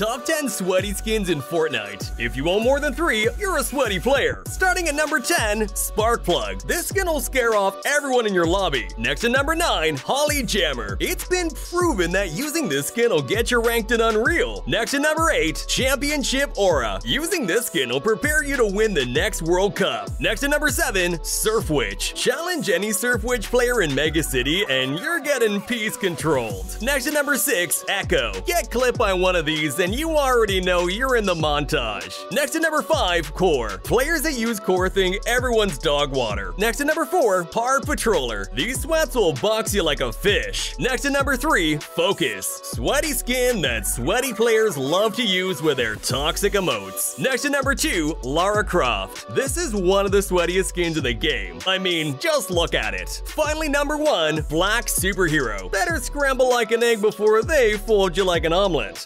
Top 10 sweaty skins in Fortnite. If you own more than 3, you're a sweaty player. Starting at number 10, Sparkplug. This skin will scare off everyone in your lobby. Next to number 9, Holly Jammer. It's been proven that using this skin will get you ranked in Unreal. Next to number 8, Championship Aura. Using this skin will prepare you to win the next World Cup. Next to number 7, Surf Witch. Challenge any Surf Witch player in Mega City and you're getting piece controlled. Next to number 6, Echo. Get clipped by one of these and you already know you're in the montage. Next to number 5, Core. Players that use Core think everyone's dog water. Next to number 4, Hard Patroller. These sweats will box you like a fish. Next to number 3, Focus. Sweaty skin that sweaty players love to use with their toxic emotes. Next to number 2, Lara Croft. This is one of the sweatiest skins in the game. I mean, just look at it. Finally, number 1, Black Superhero. Better scramble like an egg before they fold you like an omelet.